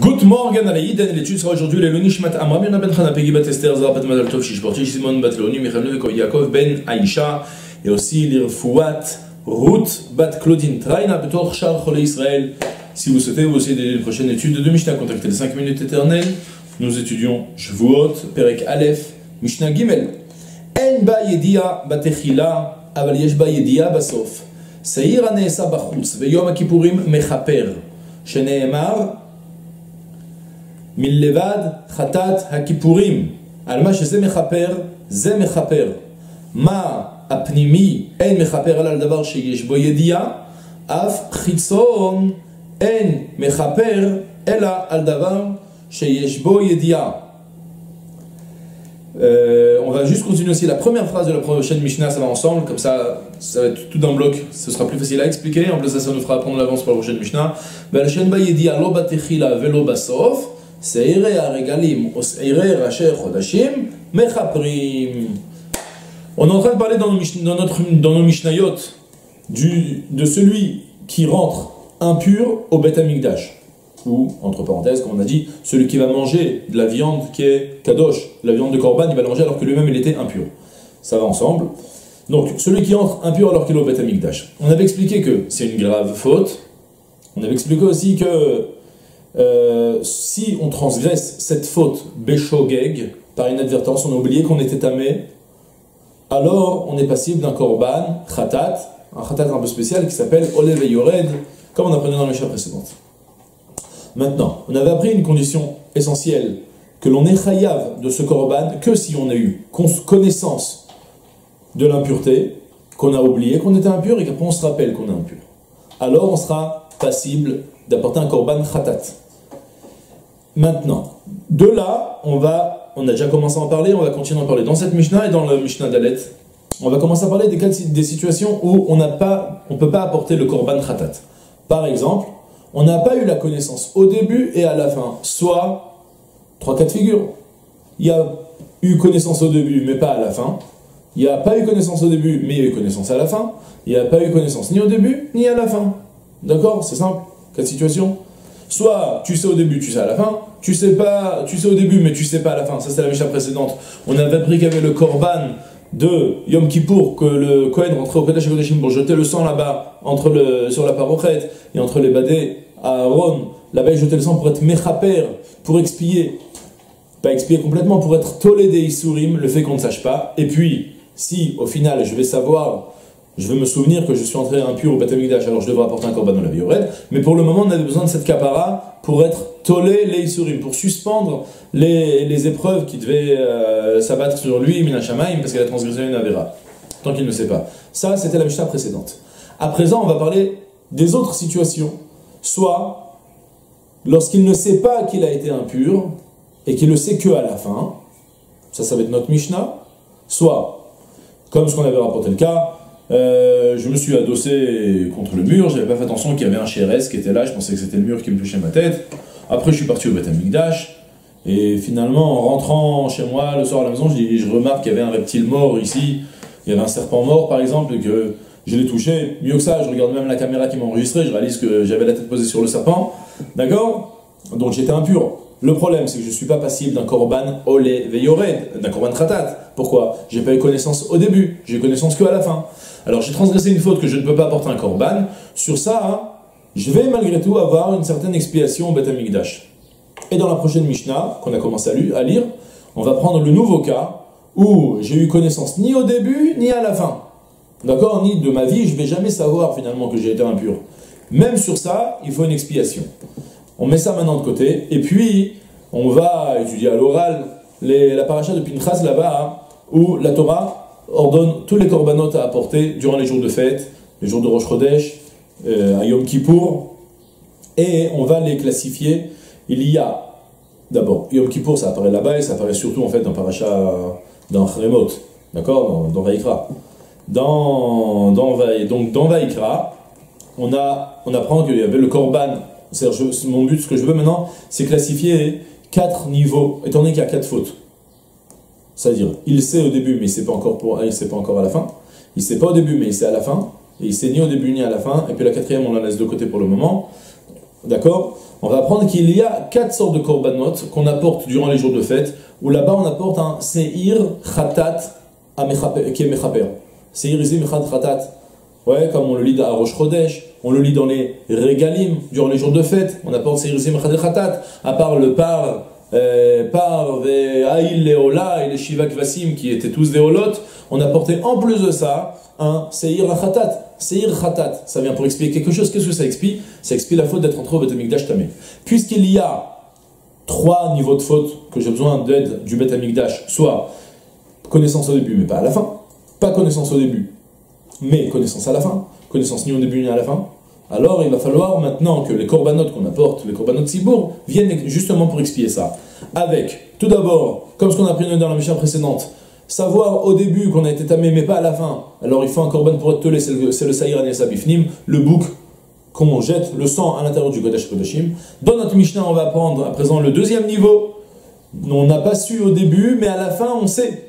Good morning Anaïd, l'étude sera aujourd'hui les Lonishmat Amram, Yana ben Chana Peggy Bat Esther, Zara Pat Madal Tov, Shishporti, Simon Bat Leoni, Michael Yaakov ben Aïcha, et aussi l'Irfouat Ruth Bat Claudine Traina, Betor Char Chole Israël. Si vous souhaitez, vous aussi d'aider les prochaines études de Mishnah, contactez les 5 minutes éternelles. Nous étudions Shvuot, Perek Aleph, Mishnah Gimel. En ba Yedia Batechila, Aval Yesh ba Yedia Basof. Seir Aneesa Bachutz, Veyom Akipurim Mechaper, Shenehemar, מלבד חטאת הכיפורים, על מה שזה מכפר, זה מכפר. מה הפנימי אין מכפר אלא על דבר שיש בו ידיעה, אף חיצון אין מכפר אלא על דבר שיש בו ידיעה. Euh, on va juste continuer aussi la première phrase de la prochaine Mishnah, ça va ensemble, comme ça, ça va être tout d'un bloc, ce sera plus facile à expliquer. En plus, ça, ça nous fera prendre l'avance pour la prochaine Mishnah. On est en train de parler dans nos, dans de celui qui rentre impur au Beth Amikdash ou, entre parenthèses, comme on a dit, celui qui va manger de la viande qui est kadosh, la viande de korban, il va la manger alors que lui-même il était impur. Ça va ensemble. Donc, celui qui entre impur alors qu'il est au Beth. On avait expliqué que c'est une grave faute. On avait expliqué aussi que euh, si on transgresse cette faute Beshogeg par inadvertance, on a oublié qu'on était tamé, alors on est passible d'un korban, khatat, un khatat un peu spécial qui s'appelle Olev Yored, comme on apprenait dans les chats précédentes. Maintenant, on avait appris une condition essentielle, que l'on est chayav de ce korban que si on a eu connaissance de l'impureté, qu'on a oublié qu'on était impur et qu'après on se rappelle qu'on est impur. Alors on sera passible d'apporter un korban khatat. Maintenant, de là, on va, on a déjà commencé à en parler, on va continuer à en parler dans cette Mishnah et dans le Mishnah d'Alet. On va commencer à parler des, cas, des situations où on on peut pas apporter le korban khatat. Par exemple, on n'a pas eu la connaissance au début et à la fin. Soit, trois cas de figure. Il y a eu connaissance au début, mais pas à la fin. Il n'y a pas eu connaissance au début, mais il y a eu connaissance à la fin. Il n'y a pas eu connaissance ni au début, ni à la fin. D'accord? C'est simple. Cas de situation. Soit tu sais au début, tu sais à la fin. Tu sais pas, tu sais au début, mais tu sais pas à la fin. Ça, c'est la Mishnah précédente. On avait appris qu'il y avait le Korban de Yom Kippour que le Kohen rentrait au Kodesh Kodeshim pour jeter le sang là-bas entre le, sur la parochet et entre les badés à Aaron, là-bas il jetait le sang pour être mechaper, pour expier, pas expier complètement, pour être tolé des Isurim, le fait qu'on ne sache pas. Et puis, si au final je vais savoir, je vais me souvenir que je suis entré impur au Batamikdash, alors je devrais apporter un korban dans la Biored, mais pour le moment on a besoin de cette capara pour être tolé les pour suspendre les, les épreuves qui devaient euh, s'abattre sur lui, Minashamaim, parce qu'elle a transgressé une Avera, tant qu'il ne sait pas. Ça, c'était la Mishnah précédente. À présent, on va parler des autres situations soit lorsqu'il ne sait pas qu'il a été impur et qu'il le sait que à la fin, ça, ça va être notre Mishnah, soit, comme ce qu'on avait rapporté le cas, euh, je me suis adossé contre le mur, j'avais pas fait attention qu'il y avait un chérès qui était là, je pensais que c'était le mur qui me touchait ma tête. Après, je suis parti au Beth Amikdash, et finalement, en rentrant chez moi le soir à la maison, je, je remarque qu'il y avait un reptile mort ici, il y avait un serpent mort par exemple, et que je l'ai touché. Mieux que ça, je regarde même la caméra qui m'a enregistré, je réalise que j'avais la tête posée sur le serpent. D'accord? Donc j'étais impur. Le problème, c'est que je ne suis pas passible d'un korban olé veyored, d'un korban tratat. Pourquoi? J'ai pas eu connaissance au début, j'ai connaissance que à la fin. Alors j'ai transgressé une faute que je ne peux pas apporter un korban. Sur ça, hein, je vais malgré tout avoir une certaine expiation au Beth Amikdash. Et dans la prochaine Mishnah, qu'on a commencé à lire, on va prendre le nouveau cas où j'ai eu connaissance ni au début ni à la fin. D'accord? Ni de ma vie, je vais jamais savoir finalement que j'ai été impur. Même sur ça, il faut une expiation. On met ça maintenant de côté, et puis on va étudier à l'oral la paracha de Pinchas là-bas, hein, où la Torah ordonne tous les corbanotes à apporter durant les jours de fête, les jours de Rosh Chodesh, euh, à Yom Kippour, et on va les classifier. Il y a d'abord Yom Kippour, ça apparaît là-bas, et ça apparaît surtout en fait dans paracha, dans Remot, d'accord, dans, Vaikra dans, dans, donc dans Vaikra, on, a, on apprend qu'il y avait le Korban. Mon but, ce que je veux maintenant, c'est classifier quatre niveaux, étant donné qu'il y a quatre fautes. C'est-à-dire, il sait au début, mais il sait pas encore sait pas encore à la fin. Il sait pas au début, mais il sait à la fin. Et il sait ni au début ni à la fin. Et puis la quatrième, on la laisse de côté pour le moment. D'accord? On va apprendre qu'il y a quatre sortes de korbanot qu'on apporte durant les jours de fête, où là-bas on apporte un seir khatat qui est mechaper. Seir izim khatat. Ouais, comme on le lit à Rosh Chodesh, on le lit dans les régalim, durant les jours de fête, on apporte seir izim khatat, à part le par, euh, par, Aïl, Leola et les Shiva Kvasim qui étaient tous des holotes, on apportait en plus de ça un Seir Khatat. Seir Khatat, ça vient pour expliquer quelque chose. Qu'est-ce que ça explique? Ça explique la faute d'être entré au Beth Amikdash Tamé. Puisqu'il y a trois niveaux de faute que j'ai besoin d'aide du Beth Amikdash, soit connaissance au début mais pas à la fin, pas connaissance au début mais connaissance à la fin, connaissance ni au début ni à la fin, alors il va falloir maintenant que les corbanotes qu'on apporte, les corbanotes Sibour, viennent justement pour expier ça. Avec, tout d'abord, comme ce qu'on a appris dans la mission précédente, savoir au début qu'on a été tamé, mais pas à la fin. Alors il faut un corban pour être tolé, c'est le, le Saïr Bifnim, le bouc qu'on jette le sang à l'intérieur du Kodesh Kodeshim. Dans notre Mishnah, on va prendre à présent le deuxième niveau. On n'a pas su au début, mais à la fin, on sait.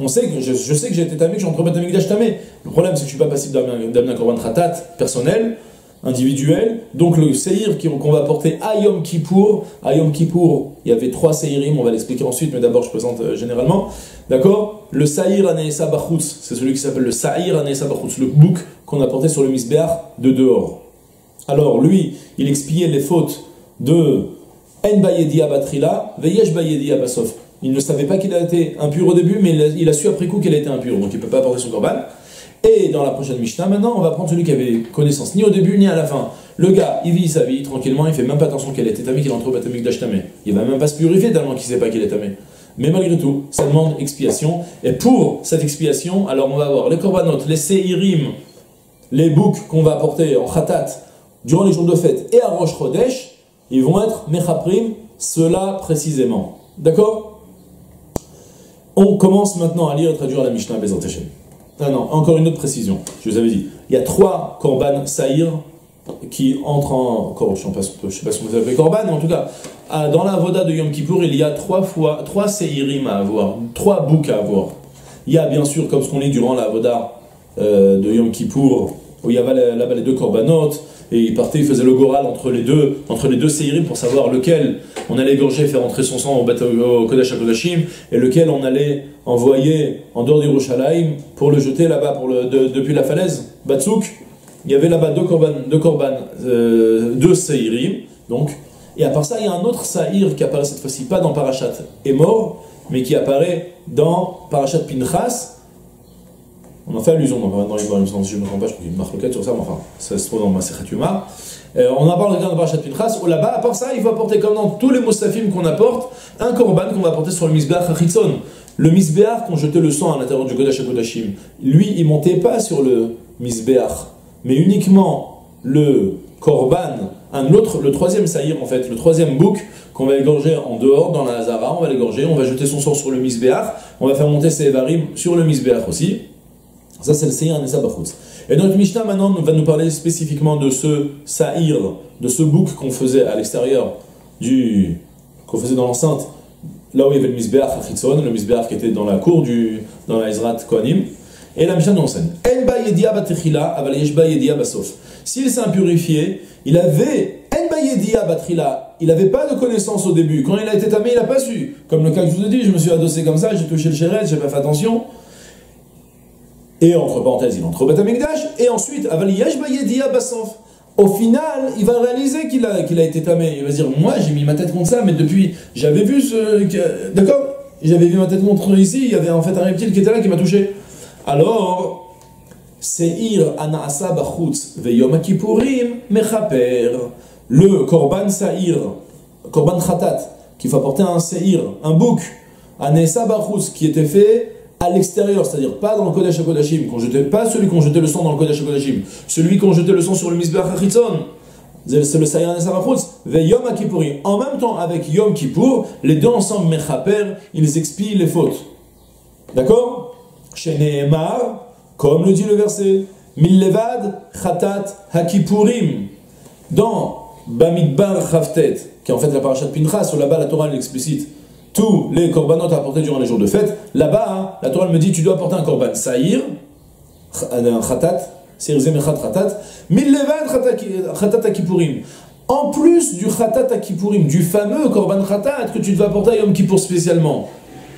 On sait que je, sais que j'ai été tamé, que j'ai entre Batamikdash tamé. Le problème, c'est que je suis pas passible d'amener un korban tratat personnel individuel. Donc le seir qu'on va porter à Yom Kippour, Yom Kippour, il y avait trois seirim, on va l'expliquer ensuite, mais d'abord je présente euh, généralement. D'accord? Le saïr Aneesa Bachutz, c'est celui qui s'appelle le saïr Aneesa Bachutz, le bouc qu'on a porté sur le misbeach de dehors. Alors lui, il expiait les fautes de En Bayedi Abatrila, Veyesh Bayedi Abasof. Il ne savait pas qu'il a été impur au début, mais il a, su après coup qu'il a été impur, donc il ne peut pas porter son corban. Et dans la prochaine Mishnah, maintenant, on va prendre celui qui avait connaissance ni au début ni à la fin. Le gars, il vit sa vie tranquillement, il fait même pas attention qu'elle était tamé, qu'il entre au batamique d'Ashtamé. Il va même pas se purifier tellement qu'il sait pas qu'il est tamé. Mais malgré tout, ça demande expiation. Et pour cette expiation, alors on va avoir les korbanot, les seirim, les boucs qu'on va apporter en khatat durant les jours de fête et à Rosh Chodesh, ils vont être mechaprim, cela précisément. D'accord? On commence maintenant à lire et traduire la Mishnah Bezat ah non, encore une autre précision. Je vous avais dit, il y a trois korban saïr qui entrent en. Je ne sais pas, si vous appelez korban, mais en tout cas, dans la voda de Yom Kippour, il y a trois fois, trois seirim à avoir, trois boucs à avoir. Il y a bien sûr, comme ce qu'on lit durant la voda euh, de Yom Kippour, où il y avait là-bas les deux corbanotes, et il partait, il faisait le goral entre les deux, entre les deux pour savoir lequel on allait égorger, faire entrer son sang au, au Kodesh et lequel on allait envoyer en dehors d'Irushalayim pour le jeter là-bas depuis la falaise, Batsouk. Il y avait là-bas deux korban, deux, korban, euh, deux donc. Et à part ça, il y a un autre saïr qui apparaît cette fois-ci pas dans Parashat est mort, mais qui apparaît dans Parashat Pinchas, on en fait allusion dans, dans les si je ne me trompe pas, je a une marque sur ça, mais enfin, ça se trouve dans ma Yuma. Euh, on en parle dans Parashat Pinchas, où là-bas, à part ça, il faut apporter, comme dans tous les Mustafim qu'on apporte, un korban qu'on va apporter sur le Misbeach Achitzon. Le Misbeach, qu'on jetait le sang à l'intérieur du Kodesh Kodashim, lui, il montait pas sur le Misbeach, mais uniquement le korban, un autre, le troisième saïr en fait, le troisième bouc qu'on va égorger en dehors dans la Hazara, on va l'égorger, on va jeter son sang sur le Misbeach, on va faire monter ses Evarim sur le Misbeach aussi. Ça, c'est le Seir Nessa Bachutz. Et notre Mishnah, maintenant, va nous parler spécifiquement de ce Sa'ir, de ce bouc qu'on faisait à l'extérieur du. qu'on faisait dans l'enceinte, là où il y avait le Misbeach Achitzon, le Misbeach qui était dans la cour du. dans la Ezrat Kohanim. Et la Mishnah nous enseigne En ba. S'il s'est impurifié, il avait. Il n'avait pas de connaissance au début. Quand il a été tamé, il n'a pas su. Comme le cas que je vous ai dit, je me suis adossé comme ça, j'ai touché le chéret, j'ai pas fait attention et entre parenthèses, il entre au Batamikdash, et ensuite, Au final, il va réaliser qu'il a, qu'il a été tamé. Il va dire Moi, j'ai mis ma tête contre ça, mais depuis, j'avais vu ce. D'accord? J'avais vu ma tête contre ici, il y avait en fait un reptile qui était là qui m'a touché. Alors, Seir Anaasa Bachutz Veyom Kipurim Mechaper. Le Korban Saïr, Korban Khatat, qu'il faut apporter un Seir, un bouc, Anaasa Bachutz, qui était fait à l'extérieur, c'est-à-dire pas dans le Kodesh HaKodashim, qu'on jetait, pas celui qu'on jetait le sang dans le Kodesh HaKodashim, celui qu'on jetait le sang sur le Mizbeach HaChitzon, c'est le Sayan Esarachutz, ve Yom Kippuri. En même temps, avec Yom Kippur, les deux ensemble, Mechaper, ils expient les fautes. D'accord? Chez comme le dit le verset, Millevad Khatat Hakipurim. Dans Bamidbar Chavtet, qui est en fait la parachat Pinchas, où là-bas la Torah l'explicite, tous les korbanot apportés durant les jours de fête. Là-bas, la Torah me dit tu dois apporter un korban saïr, un khatat, khatat, khatat akipurim. en plus du Khatat Akipurim, du fameux Korban Khatat que tu vas apporter à Yom Kippour spécialement,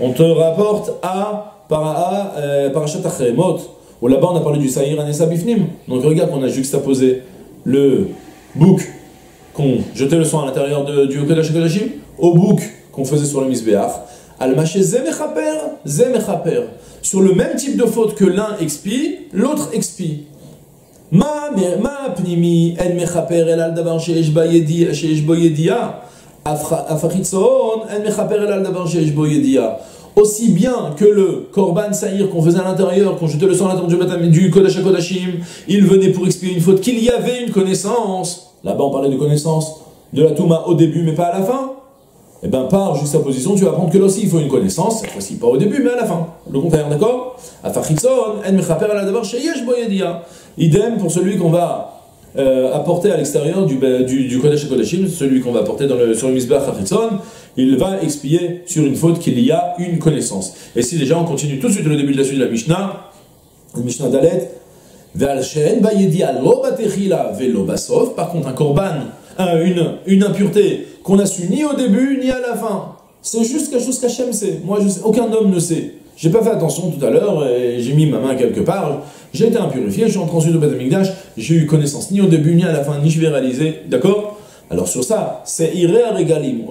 on te rapporte à, à euh, Achemot, où là-bas on a parlé du Saïr Anessa Bifnim. Donc regarde qu'on a juxtaposé le bouc qu'on jetait le sang à l'intérieur du Kodesh Kodashim au bouc qu'on faisait sur le Misbeach. Al-Maché Zemechaper, Zemechaper. Sur le même type de faute que l'un expie, l'autre expie. Ma pnimi en mechaper el al davar sheesh bo yedia. Afachitzon en mechaper el al davar sheesh bo yedia aussi bien que le Korban Saïr qu'on faisait à l'intérieur, qu'on jetait le sang à l'intérieur du, Kodesh Kodashim, il venait pour expier une faute, qu'il y avait une connaissance. Là-bas, on parlait de connaissance de la Touma au début, mais pas à la fin. Eh bien, par position, tu vas apprendre que là aussi, il faut une connaissance, cette fois-ci pas au début, mais à la fin. Le contraire, d'accord? Idem pour celui qu'on va euh, apporter à l'extérieur du, du, du Kodesh Kodashim, celui qu'on va apporter dans le, sur le Mizbah il va expier sur une faute qu'il y a une connaissance. Et si déjà on continue tout de suite le début de la suite de la Mishnah, la Mishnah Dalet, par contre un korban, une, une impureté qu'on a su ni au début ni à la fin, c'est juste quelque chose qu'Hachem sait. Moi, je sais, aucun homme ne sait. J'ai pas fait attention tout à l'heure, et j'ai mis ma main quelque part, j'ai été impurifié, je suis entré ensuite au Beth j'ai eu connaissance ni au début ni à la fin, ni je vais réaliser, d'accord? Alors sur ça, c'est Irer Regalim,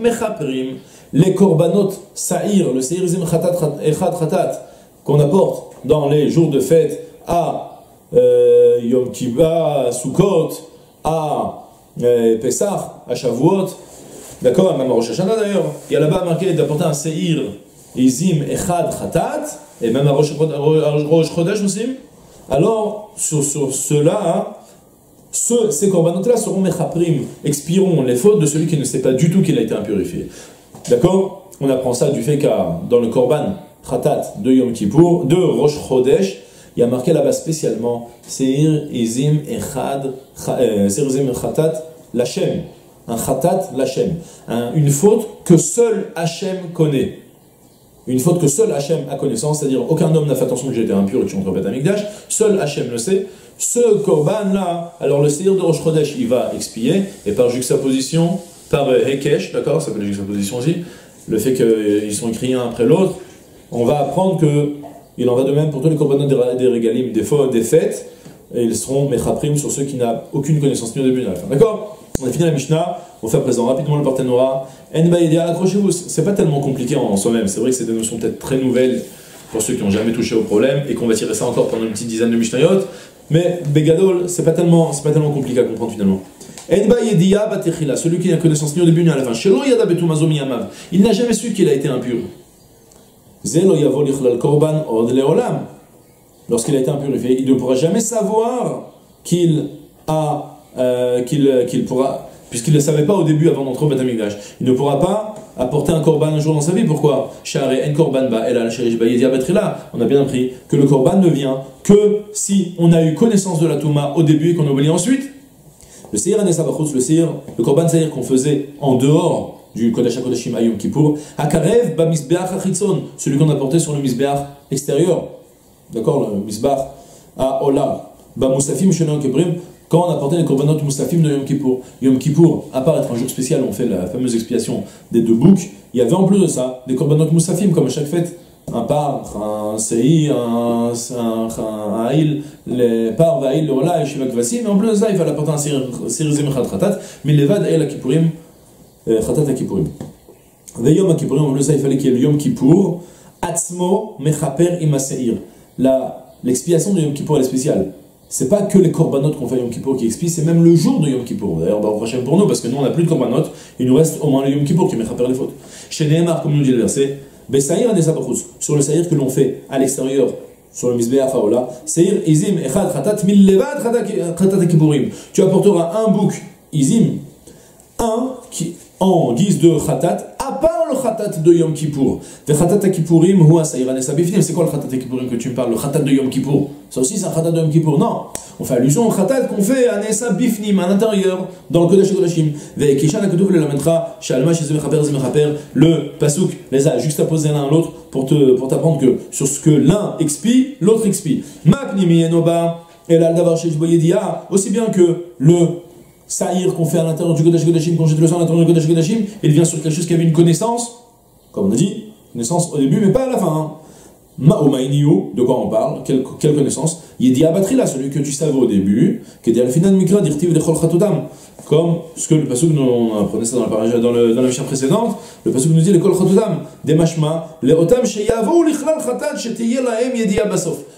Mechaprim, les korbanot Sa'ir, le Se'irizim Echad Khatat, qu'on apporte dans les jours de fête à euh, Yom Kippur, Sukkot, à euh, Pesach, à Shavuot, d'accord, même à Rosh Hashanah d'ailleurs, il y a là-bas marqué d'apporter un Seir Izim Echad Khatat, et même à Rosh Chodesh aussi. Alors, sur, sur cela, hein, ces corbanotes-là seront mechaprim, expiront les fautes de celui qui ne sait pas du tout qu'il a été impurifié. D'accord? On apprend ça du fait qu'à dans le korban khatat de Yom Kippur, de Rosh Chodesh, il y a marqué là-bas spécialement Seir Izim Echad, euh, Seir Izim Khatat Lachem. Un Khatat Lachem. une faute que seul Hachem connaît. Une faute que seul Hachem a connaissance, c'est-à-dire aucun homme n'a fait attention que j'étais impur et que je suis Amigdash, seul Hachem le sait. Ce korban là, alors le Seir de Rosh Chodesh, il va expier, et par juxtaposition, par euh, Hekesh, d'accord, ça s'appelle juxtaposition aussi, le fait qu'ils sont écrits un après l'autre, on va apprendre que il en va de même pour tous les korbanot des régalim, des, des fêtes, et ils seront mechaprim sur ceux qui n'ont aucune connaissance ni au début ni à la fin. D'accord? On a fini la Mishnah, on va faire présent rapidement le Partenora. En accrochez-vous, c'est pas tellement compliqué en soi-même, c'est vrai que c'est des notions peut-être très nouvelles pour ceux qui n'ont jamais touché au problème et qu'on va tirer ça encore pendant une petite dizaine de Mishnayot. Mais Begadol, c'est pas pas tellement compliqué à comprendre finalement. Celui qui n'a connaissance ni au début ni à la fin. Il n'a jamais su qu'il a été impur. Lorsqu'il a été impurifié, il ne pourra jamais savoir qu'il a, euh, qu'il, pourra, puisqu'il ne le savait pas au début avant d'entrer au Batamigdash. Il ne pourra pas apporter un korban un jour dans sa vie. Pourquoi? On a bien appris que le korban ne vient que si on a eu connaissance de la Touma au début et qu'on oublié ensuite. Le Seir le Seir, le korban Seir qu'on faisait en dehors du Kodesh HaKodeshim Ayom Kippour, Akarev ba Misbeach Achitzon, celui qu'on a porté sur le Misbeach extérieur. D'accord Le Misbeach à Ola, ba Moussafim Shenon Kibrim, quand on a porté les korbanot Moussafim de Yom Kippour. Yom Kippour, à part être un jour spécial, on fait la fameuse expiation des deux boucs, il y avait en plus de ça des korbanot Moussafim, comme à chaque fête un par, un sei, un, un, haïl, les par, vaïl, le rola, et shivak vassim, mais en plus de ça, il fallait apporter un sirizim khatat, mais levad el akipurim, khatat akipurim. Yom akipurim, plus de ça, il fallait qu'il y ait le yom kippour, atzmo mechaper imaseir. L'expiation de yom kippour, elle est spéciale. C'est pas que les korbanot qu'on fait Yom Kippour qui expient, c'est même le jour de Yom Kippour. D'ailleurs, bah, prochain pour nous, parce que nous on n'a plus de korbanot, il nous reste au moins le Yom Kippour qui mettra les fautes. Chez Nehemar, comme nous dit le verset, sur le saïr que l'on fait à l'extérieur, sur le misbéa faola, saïr izim echad khatat millevad khatat kipurim. Tu apporteras un bouc izim, un qui, en guise de khatat, à part le khatat de Yom Kippour. Le khatat saïr anesabifnim. C'est quoi le khatat kippurim que tu me parles Le khatat de Yom Kippour? Ça aussi c'est un khatat de Yom Kippour. Non. On fait allusion au khatat qu'on fait à Nessa Bifnim, à l'intérieur, dans le Kodesh Kodashim. Le pasuk les a juxtaposés l'un à l'autre pour te, pour t'apprendre que sur ce que l'un expie, l'autre expie. Aussi bien que le saïr qu'on fait à l'intérieur du Kodesh Kodashim, qu'on jette le sang à l'intérieur du Kodesh Kodashim, il vient sur quelque chose qui avait une connaissance, comme on a dit, connaissance au début, mais pas à la fin. Hein. Ma'omainiou, de quoi on parle quelle, quelle connaissance? Yedi là, celui que tu savais au début, qui était al final mikra dirtiv de Comme ce que le pasuk, on apprenait ça dans la, dans, le, dans la mission précédente, le pasuk nous dit le kol des mashma, les otam sheyavo lichlal chatat shetiye lahem yedi.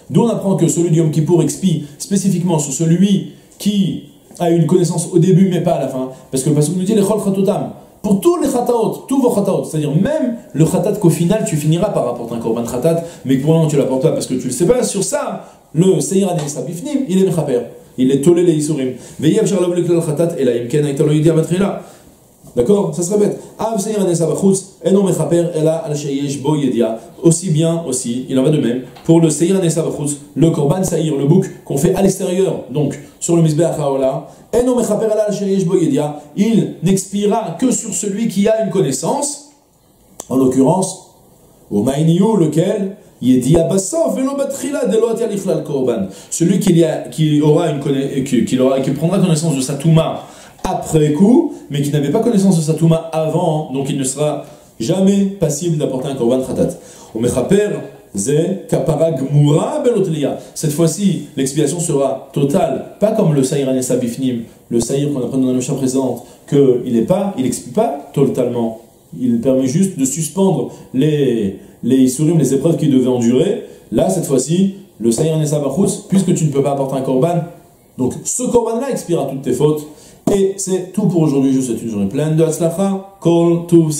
D'où on apprend que celui du Yom Kippour expie spécifiquement sur celui qui a une connaissance au début mais pas à la fin. Parce que le pasuk nous dit le chol chatotam pour tous les khataot, tous vos khataot, c'est-à-dire même le khatat qu'au final tu finiras par apporter un korban khatat, mais que pour l'instant tu l'apportes pas parce que tu le sais pas, sur ça, le Seir Anessa Bifnim, il est mechaper, il est tolé les Isurim. Veillez à le khatat, et là, imken aïtalo yidi abatrila. D'accord Ça se répète. Av Seir Anessa Bachutz, et non mechaper, et là, al shayesh bo yedia. Aussi bien, aussi, il en va de même, pour le Seir Anessa Bachutz, le korban Saïr, le bouc qu'on fait à l'extérieur, donc sur le Mizbeach Haola, il n'expirera que sur celui qui a une connaissance, en l'occurrence, au Maïniou, lequel? Celui qui, a, qui, aura une qui, qui, aura, qui prendra connaissance de sa Touma après coup, mais qui n'avait pas connaissance de sa Touma avant, donc il ne sera jamais passible d'apporter un Korban Khatat. Cette fois-ci, l'expiation sera totale, pas comme le Saïr Bifnim, le Saïr qu'on apprend dans la Mishnah présente, qu'il n'est pas, il n'expie pas totalement. Il permet juste de suspendre les, les Isurim, les épreuves qu'il devait endurer. Là, cette fois-ci, le Saïr Anessa Bachus, puisque tu ne peux pas apporter un korban, donc ce korban-là expire à toutes tes fautes. Et c'est tout pour aujourd'hui. Je vous souhaite une journée pleine de Hatzlacha. Call to